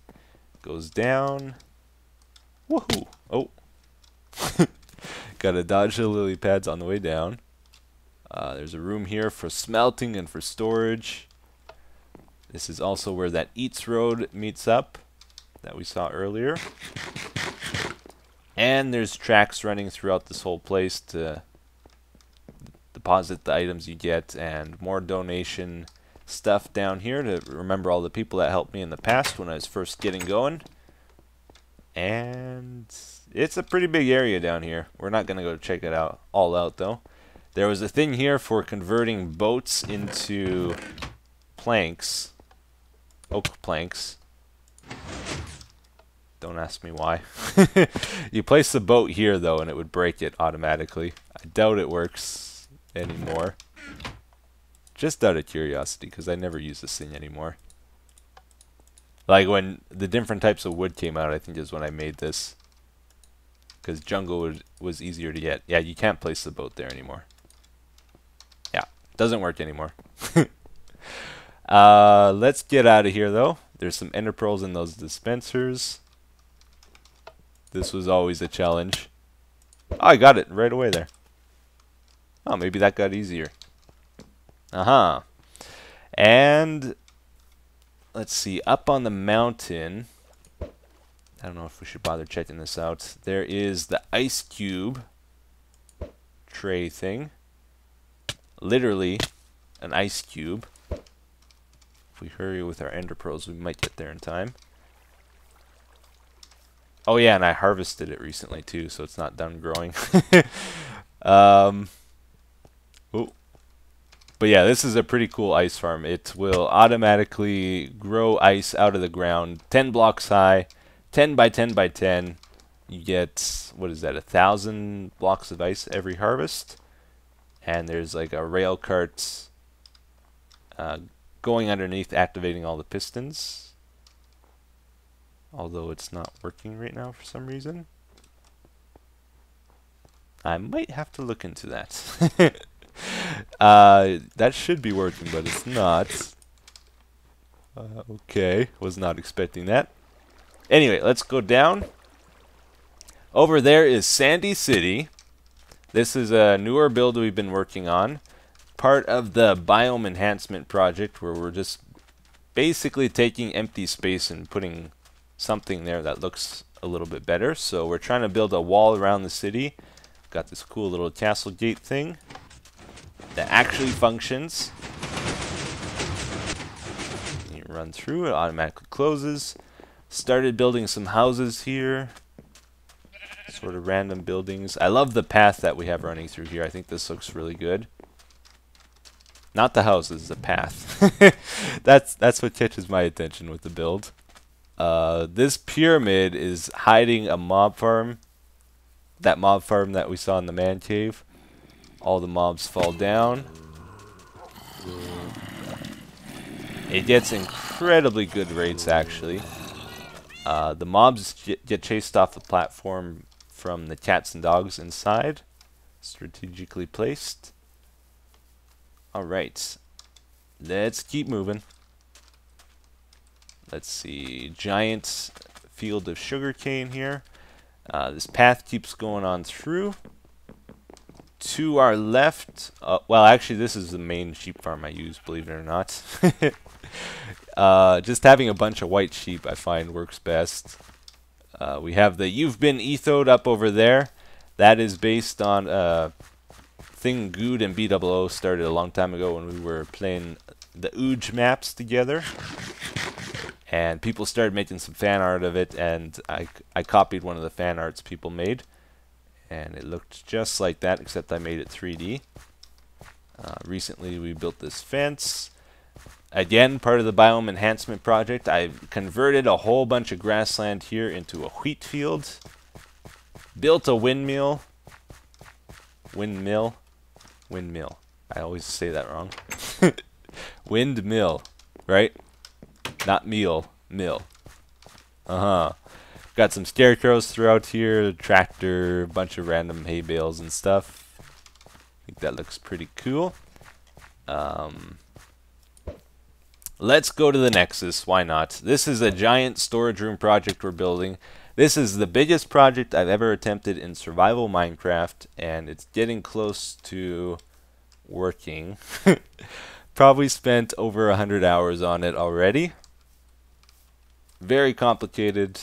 Goes down. Woohoo! Oh. Gotta dodge the lily pads on the way down. Uh, there's a room here for smelting and for storage. This is also where that Eats Road meets up that we saw earlier. And there's tracks running throughout this whole place to deposit the items you get and more donation stuff down here to remember all the people that helped me in the past when I was first getting going. And it's a pretty big area down here. We're not going to go check it out all out though. There was a thing here for converting boats into planks, oak planks. Don't ask me why. you place the boat here, though, and it would break it automatically. I doubt it works anymore. Just out of curiosity, because I never use this thing anymore. Like when the different types of wood came out, I think is when I made this. Because jungle was, easier to get. Yeah, you can't place the boat there anymore. Yeah, doesn't work anymore. uh, let's get out of here, though. There's some ender pearls in those dispensers. This was always a challenge. Oh, I got it right away there. Oh, maybe that got easier. Uh-huh. And let's see, up on the mountain, I don't know if we should bother checking this out. There is the ice cube tray thing. Literally an ice cube. If we hurry with our ender pearls, we might get there in time. Oh yeah, and I harvested it recently too, so it's not done growing. um, oh. But yeah, this is a pretty cool ice farm. It will automatically grow ice out of the ground, 10 blocks high, 10 by 10 by 10. You get, what is that, a thousand blocks of ice every harvest. And there's like a rail cart uh, going underneath, activating all the pistons although it's not working right now for some reason. I might have to look into that. uh, that should be working, but it's not. Uh, okay, was not expecting that. Anyway, let's go down. Over there is Sandy City. This is a newer build we've been working on. Part of the biome enhancement project where we're just basically taking empty space and putting something there that looks a little bit better. So we're trying to build a wall around the city. Got this cool little castle gate thing that actually functions. You run through, it automatically closes. Started building some houses here. Sort of random buildings. I love the path that we have running through here. I think this looks really good. Not the houses, the path. that's that's what catches my attention with the build. Uh, this pyramid is hiding a mob farm. That mob farm that we saw in the man cave. All the mobs fall down. It gets incredibly good rates, actually. Uh, the mobs get chased off the platform from the cats and dogs inside. Strategically placed. Alright. Let's keep moving. Let's see, giant field of sugarcane here. Uh, this path keeps going on through. To our left, uh, well, actually, this is the main sheep farm I use, believe it or not. uh, just having a bunch of white sheep, I find, works best. Uh, we have the You've Been Ethoed up over there. That is based on uh, thing Guude and BOO started a long time ago when we were playing the Ooge maps together. And people started making some fan art of it, and I, I copied one of the fan arts people made. And it looked just like that, except I made it 3D. Uh, recently we built this fence. Again, part of the biome enhancement project, I've converted a whole bunch of grassland here into a wheat field. Built a windmill. Windmill. Windmill. I always say that wrong. Windmill, right? Not meal, mill. Uh-huh. Got some scarecrows throughout here, tractor, bunch of random hay bales and stuff. I think that looks pretty cool. Um, Let's go to the Nexus. Why not? This is a giant storage room project we're building. This is the biggest project I've ever attempted in survival Minecraft, and it's getting close to working. Probably spent over 100 hours on it already. Very complicated.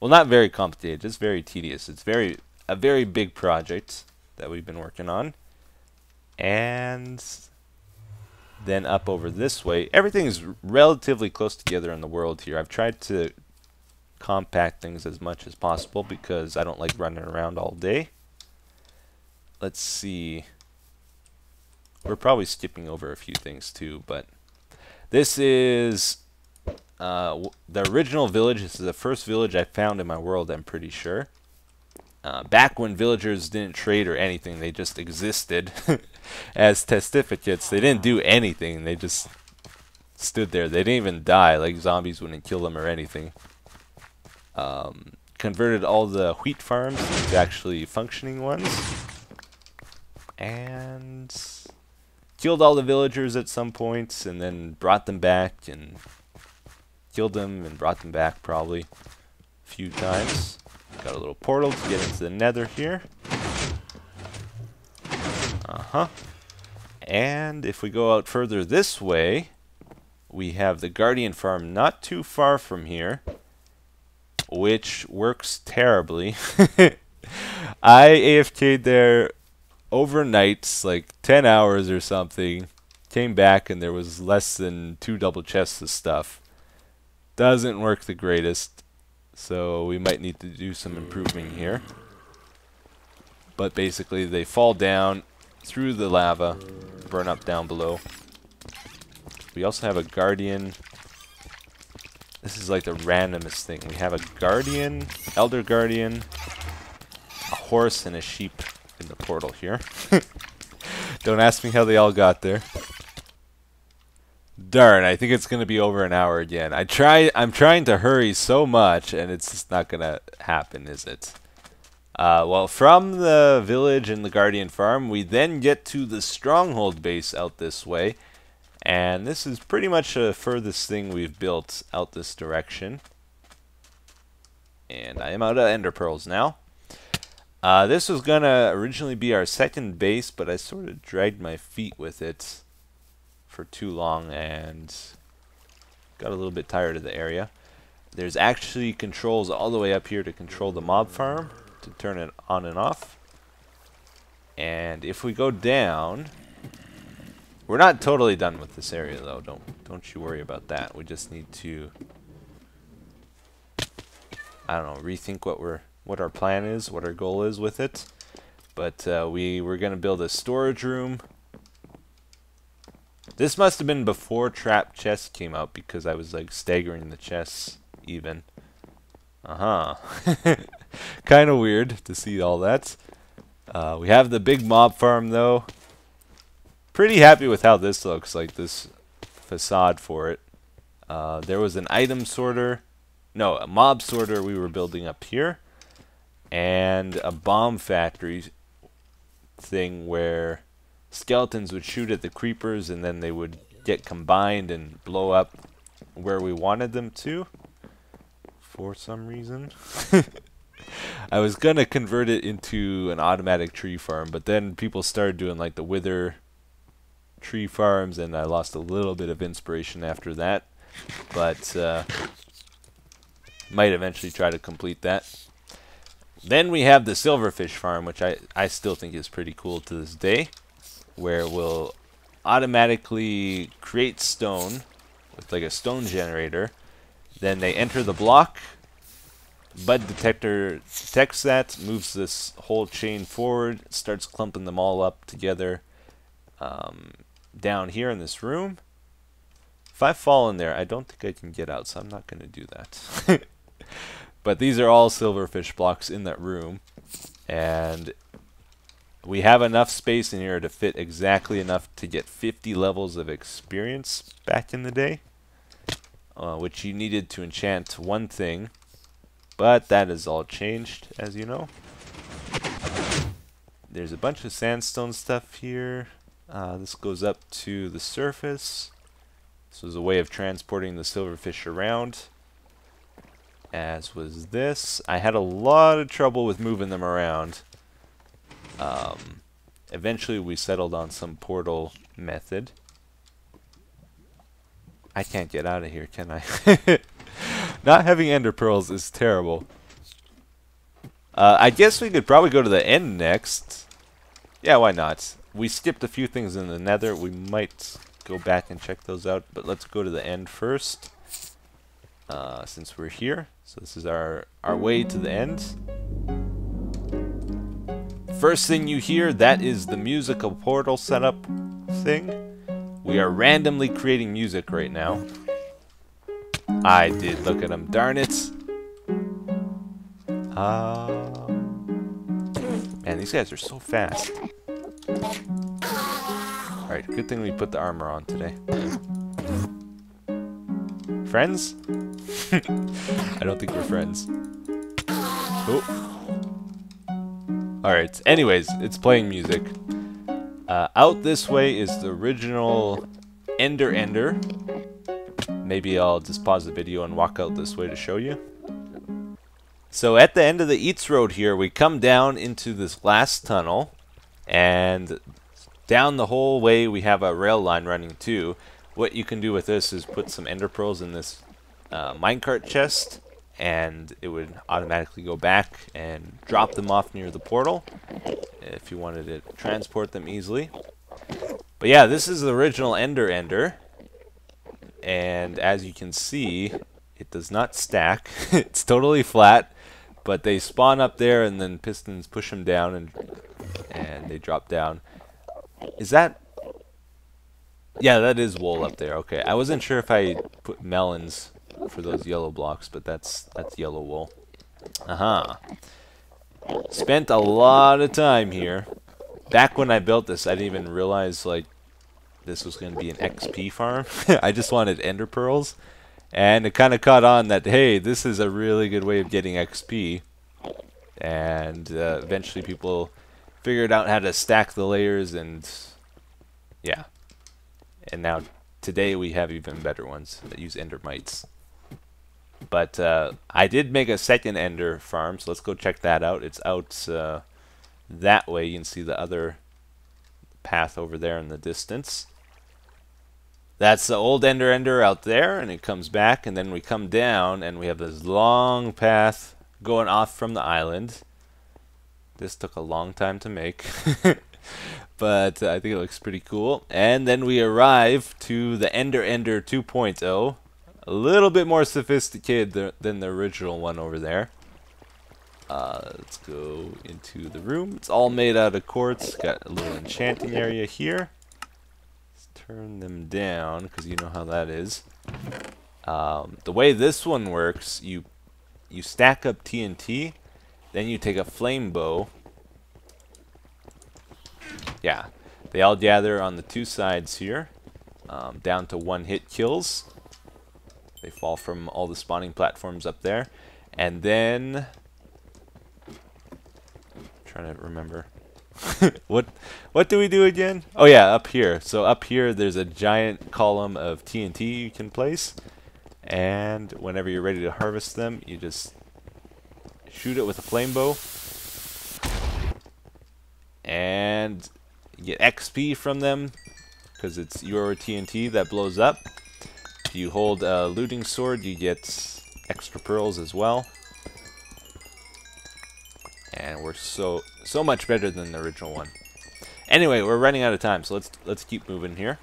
Well, not very complicated, just very tedious. It's very a very big project that we've been working on. And then up over this way. Everything is relatively close together in the world here. I've tried to compact things as much as possible because I don't like running around all day. Let's see. We're probably skipping over a few things too, but this is uh, the original village. This is the first village I found in my world, I'm pretty sure. Uh, back when villagers didn't trade or anything, they just existed as testificates. They didn't do anything. They just stood there. They didn't even die. Like zombies wouldn't kill them or anything. Um, converted all the wheat farms actually functioning ones. And killed all the villagers at some points and then brought them back and killed them and brought them back probably a few times. Got a little portal to get into the nether here. Uh-huh. And if we go out further this way, we have the Guardian Farm not too far from here, which works terribly. I AFK'd there overnight, like 10 hours or something. Came back and there was less than two double chests of stuff. Doesn't work the greatest. So we might need to do some improving here. But basically they fall down through the lava, burn up down below. We also have a guardian. This is like the randomest thing. We have a guardian, elder guardian, a horse, and a sheep in the portal here. Don't ask me how they all got there. Darn, I think it's going to be over an hour again. I try I'm trying to hurry so much and it's just not going to happen, is it? Uh, well, from the village and the Guardian Farm, we then get to the Stronghold base out this way. And this is pretty much the furthest thing we've built out this direction. And I am out of Ender Pearls now. Uh, this was going to originally be our second base, but I sort of dragged my feet with it for too long and got a little bit tired of the area. There's actually controls all the way up here to control the mob farm, to turn it on and off. And if we go down, we're not totally done with this area though. Don't don't you worry about that. We just need to I don't know, rethink what we're what our plan is, what our goal is with it. But uh, we we're gonna build a storage room this must have been before Trap Chest came out because I was like staggering the chests even. Uh-huh. kind of weird to see all that. Uh, we have the big mob farm though. Pretty happy with how this looks, like this facade for it. Uh, there was an item sorter, no, a mob sorter we were building up here, and a bomb factory thing where skeletons would shoot at the creepers and then they would get combined and blow up where we wanted them to for some reason. I was gonna convert it into an automatic tree farm, but then people started doing like the wither tree farms, and I lost a little bit of inspiration after that. But uh, might eventually try to complete that. then we have the silverfish farm, which I, I still think is pretty cool to this day, where we'll automatically create stone with like a stone generator. Then they enter the block. Bud detector detects that, moves this whole chain forward, starts clumping them all up together um, down here in this room. If I fall in there, I don't think I can get out, so I'm not going to do that. but these are all silverfish blocks in that room. And we have enough space in here to fit exactly enough to get 50 levels of experience back in the day. Uh, which you needed to enchant one thing. But that is all changed, as you know. There's a bunch of sandstone stuff here. Uh, this goes up to the surface. This was a way of transporting the silverfish around. As was this. I had a lot of trouble with moving them around. Um, eventually we settled on some portal method. I can't get out of here, can I? Not having ender pearls is terrible. Uh, I guess we could probably go to the end next. Yeah, why not? We skipped a few things in the nether. We might go back and check those out. But let's go to the end first, uh, since we're here. So this is our, our way to the end. First thing you hear, that is the musical portal setup thing. We are randomly creating music right now. I did look at him, darn it. Uh, man, these guys are so fast. Alright, good thing we put the armor on today. Friends? I don't think we're friends. Oh. Alright, anyways, it's playing music. Uh, out this way is the original Ender Ender. Maybe I'll just pause the video and walk out this way to show you. So at the end of the Eats Road here, we come down into this last tunnel. And down the whole way we have a rail line running too. What you can do with this is put some ender pearls in this uh, minecart chest and it would automatically go back and drop them off near the portal if you wanted to transport them easily. But yeah, this is the original Ender Ender and as you can see it does not stack. it's totally flat but they spawn up there and then pistons push them down and and they drop down. Is that... Yeah, that is wool up there. Okay, I wasn't sure if I put melons for those yellow blocks, but that's that's yellow wool. Uh-huh. Spent a lot of time here. Back when I built this, I didn't even realize, like, this was going to be an XP farm. I just wanted ender pearls. And it kind of caught on that, hey, this is a really good way of getting XP. And uh, eventually people figured out how to stack the layers and yeah. And now today we have even better ones that use endermites. But uh, I did make a second ender farm, so let's go check that out. It's out uh, that way. You can see the other path over there in the distance. That's the old ender ender out there, and it comes back, and then we come down, and we have this long path going off from the island. This took a long time to make. but uh, I think it looks pretty cool. And then we arrive to the Ender Ender 2.0. A little bit more sophisticated th than the original one over there. Uh, let's go into the room. It's all made out of quartz. Got a little enchanting area here. Turn them down because you know how that is. Um, the way this one works, you you stack up TNT then you take a flame bow. Yeah, they all gather on the two sides here, um, down to one hit kills. They fall from all the spawning platforms up there. And then... trying to remember. what what do we do again? Oh yeah, up here. So up here there's a giant column of TNT you can place. And whenever you're ready to harvest them, you just shoot it with a flame bow. And get XP from them because it's your TNT that blows up. If you hold a looting sword, you get extra pearls as well. And we're so so much better than the original one. Anyway, we're running out of time, so let's let's keep moving here.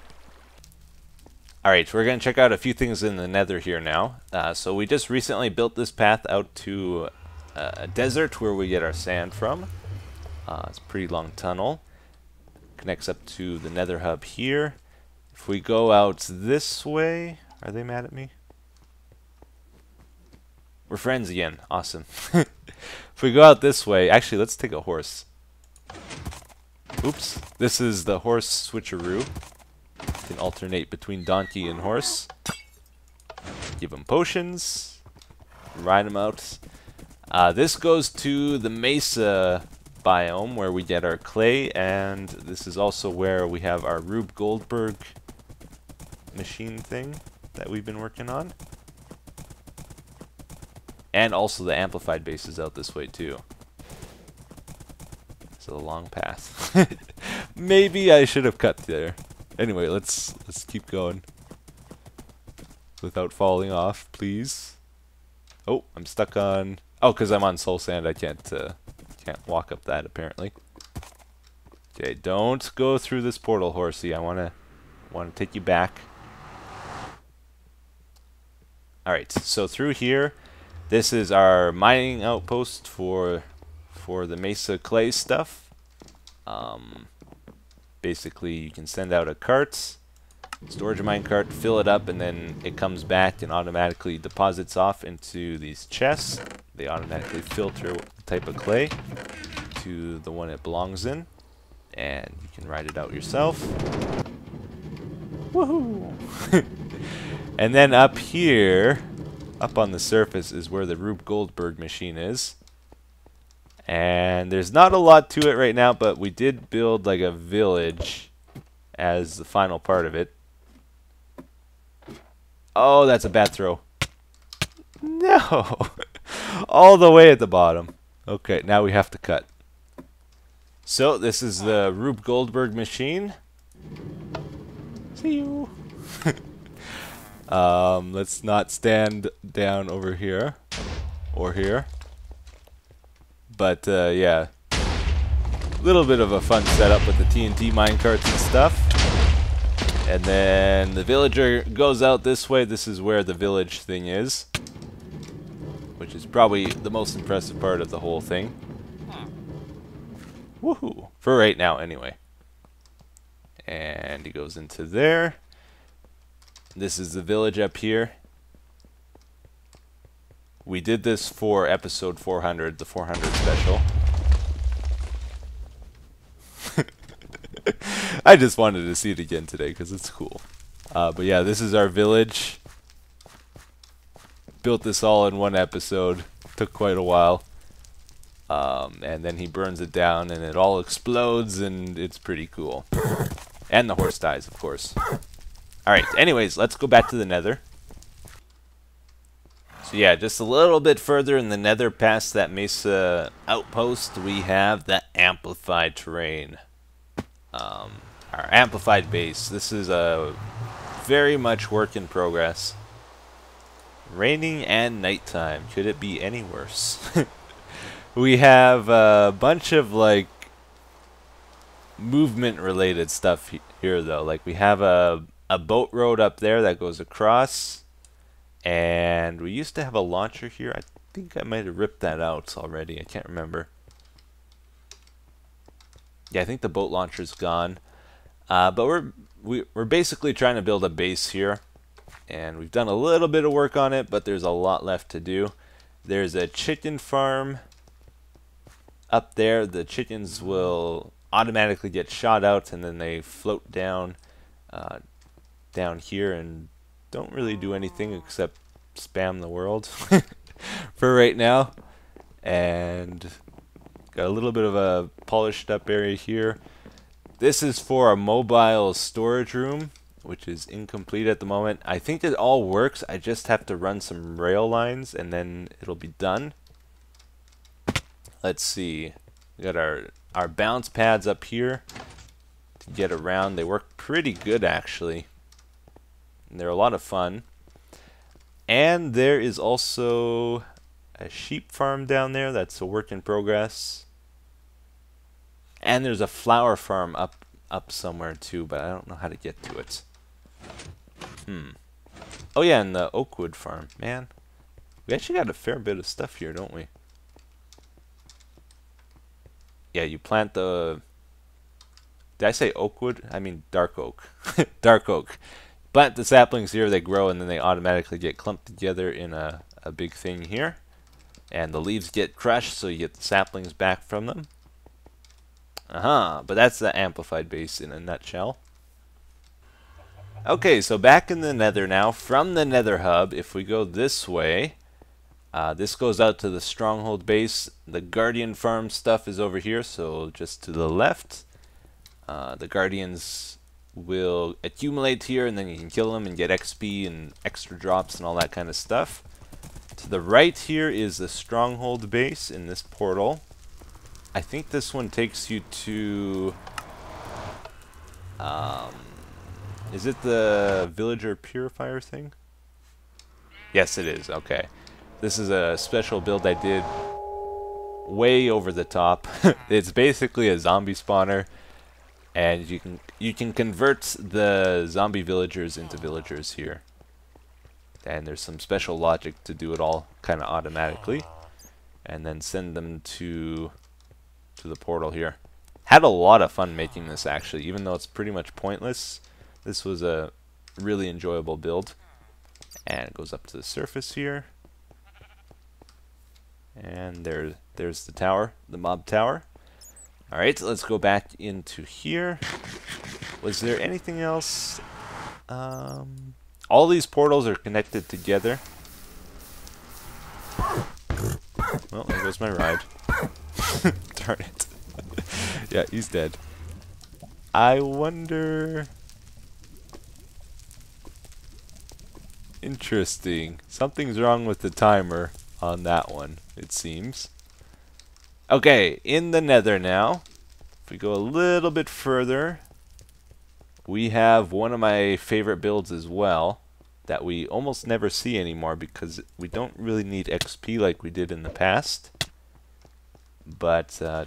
Alright, so we're going to check out a few things in the nether here now. Uh, so we just recently built this path out to uh, a desert where we get our sand from. Uh, it's a pretty long tunnel. Connects up to the nether hub here. If we go out this way... Are they mad at me? We're friends again. Awesome. if we go out this way... Actually, let's take a horse. Oops. This is the horse switcheroo. You can alternate between donkey and horse. Give them potions. Ride them out. Uh, this goes to the Mesa biome where we get our clay, and this is also where we have our Rube Goldberg machine thing that we've been working on. And also the amplified base is out this way too. So a long path. Maybe I should have cut there. Anyway, let's let's keep going. Without falling off, please. Oh, I'm stuck on... Oh, because I'm on soul sand, I can't, uh, can't walk up that, apparently. Okay, don't go through this portal, horsey. I want to want to take you back. Alright, so through here, this is our mining outpost for for the Mesa Clay stuff. Um, basically you can send out a cart, storage mine cart, fill it up, and then it comes back and automatically deposits off into these chests. They automatically filter the type of clay to the one it belongs in, and you can write it out yourself. Woohoo! and then up here, up on the surface, is where the Rube Goldberg machine is. And there's not a lot to it right now, but we did build like a village as the final part of it. Oh, that's a bad throw. No! All the way at the bottom. Okay, now we have to cut. So, this is the Rube Goldberg machine. See you! um, let's not stand down over here. Or here. But uh, yeah, little bit of a fun setup with the TNT minecarts and stuff. And then the villager goes out this way. This is where the village thing is. Which is probably the most impressive part of the whole thing. Woohoo! For right now, anyway. And he goes into there. This is the village up here. We did this for episode 400, the 400 special. I just wanted to see it again today because it's cool. Uh, but yeah, this is our village. Built this all in one episode. Took quite a while. Um, and then he burns it down and it all explodes and it's pretty cool. And the horse dies, of course. Alright, anyways, let's go back to the nether. So yeah, just a little bit further in the nether past that Mesa outpost, we have the amplified terrain. Um, our amplified base. This is a very much work in progress. Raining and nighttime. Could it be any worse? we have a bunch of like movement related stuff he here though. Like we have a a boat road up there that goes across and we used to have a launcher here. I think I might have ripped that out already. I can't remember. Yeah, I think the boat launcher's gone. Uh, but we're we, we're basically trying to build a base here. And we've done a little bit of work on it, but there's a lot left to do. There's a chicken farm up there. The chickens will automatically get shot out and then they float down uh, down here and don't really do anything except spam the world for right now. And got a little bit of a polished up area here. This is for a mobile storage room, which is incomplete at the moment. I think it all works. I just have to run some rail lines and then it'll be done. Let's see. We got our our bounce pads up here to get around. They work pretty good actually. And they're a lot of fun. And there is also a sheep farm down there that's a work in progress. And there's a flower farm up up somewhere too, but I don't know how to get to it. Hmm. Oh yeah, and the Oakwood farm. Man, we actually got a fair bit of stuff here, don't we? Yeah, you plant the... Did I say Oakwood? I mean Dark Oak. dark Oak. Plant the saplings here, they grow, and then they automatically get clumped together in a, a big thing here. And the leaves get crushed, so you get the saplings back from them. Uh-huh, but that's the amplified base in a nutshell. Okay, so back in the nether now. From the nether hub, if we go this way, uh, this goes out to the stronghold base. The guardian farm stuff is over here, so just to the left. Uh, the guardians will accumulate here, and then you can kill them and get XP and extra drops and all that kind of stuff. To the right here is the stronghold base in this portal. I think this one takes you to... Um, is it the villager purifier thing? Yes, it is. Okay. This is a special build I did way over the top. it's basically a zombie spawner and you can you can convert the zombie villagers into villagers here. And there's some special logic to do it all kind of automatically and then send them to to the portal here. Had a lot of fun making this actually, even though it's pretty much pointless. This was a really enjoyable build. And it goes up to the surface here. And there, there's the tower, the mob tower. Alright, so let's go back into here. Was there anything else? Um, all these portals are connected together. Well, there goes my ride. Darn it. yeah, he's dead. I wonder... Interesting. Something's wrong with the timer on that one, it seems. Okay, in the nether now. If we go a little bit further, we have one of my favorite builds as well that we almost never see anymore because we don't really need XP like we did in the past. But uh,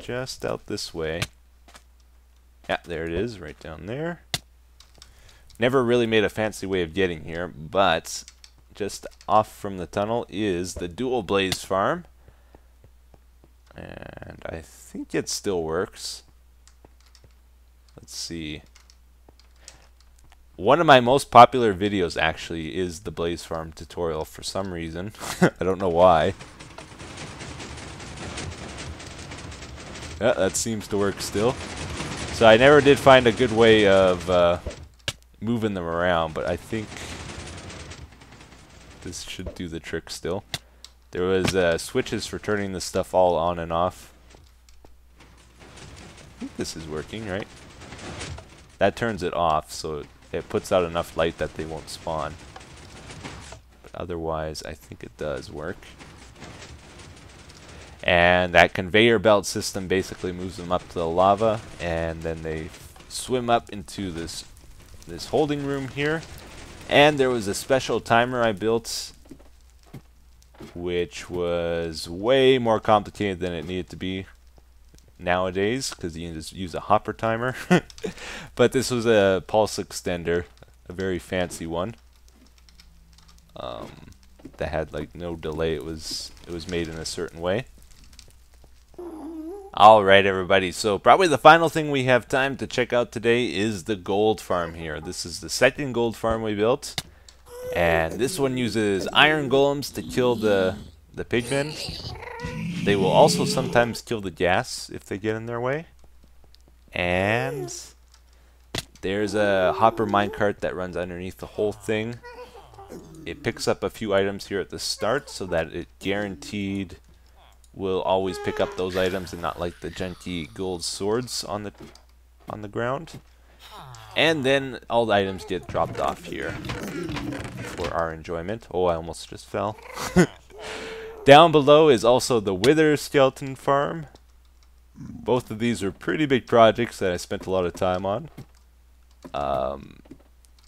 just out this way. Yeah, there it is, right down there. Never really made a fancy way of getting here, but just off from the tunnel is the Dual Blaze farm. And I think it still works. Let's see. One of my most popular videos actually is the Blaze Farm tutorial for some reason. I don't know why. Yeah, that seems to work still. So I never did find a good way of uh, moving them around, but I think this should do the trick still. There was uh, switches for turning this stuff all on and off. I think this is working, right? That turns it off, so it puts out enough light that they won't spawn. But otherwise, I think it does work. And that conveyor belt system basically moves them up to the lava, and then they swim up into this this holding room here. And there was a special timer I built which was way more complicated than it needed to be nowadays because you can just use a hopper timer. but this was a pulse extender, a very fancy one. Um, that had like no delay. It was it was made in a certain way. Alright everybody, so probably the final thing we have time to check out today is the gold farm here. This is the second gold farm we built. And this one uses iron golems to kill the, the pigmen. They will also sometimes kill the ghasts if they get in their way. And there's a hopper minecart that runs underneath the whole thing. It picks up a few items here at the start so that it guaranteed will always pick up those items and not like the junky gold swords on the on the ground. And then all the items get dropped off here for our enjoyment. Oh, I almost just fell. Down below is also the Wither Skeleton Farm. Both of these are pretty big projects that I spent a lot of time on. Um,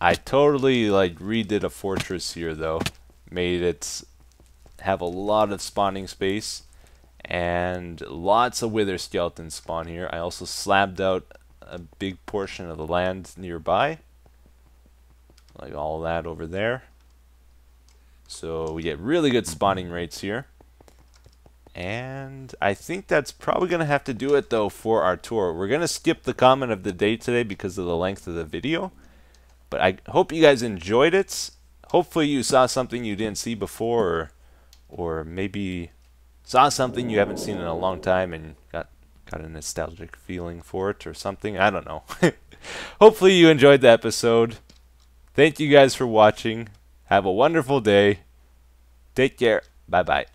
I totally like redid a fortress here though. Made it have a lot of spawning space And lots of wither skeletons spawn here. I also slabbed out a big portion of the land nearby. Like all that over there. So we get really good mm-hmm. spawning rates here. And I think that's probably going to have to do it though for our tour. We're going to skip the comment of the day today because of the length of the video. But I hope you guys enjoyed it. Hopefully you saw something you didn't see before or, or maybe saw something you haven't seen in a long time and got got a nostalgic feeling for it or something. I don't know. Hopefully you enjoyed the episode. Thank you guys for watching. Have a wonderful day. Take care. Bye bye.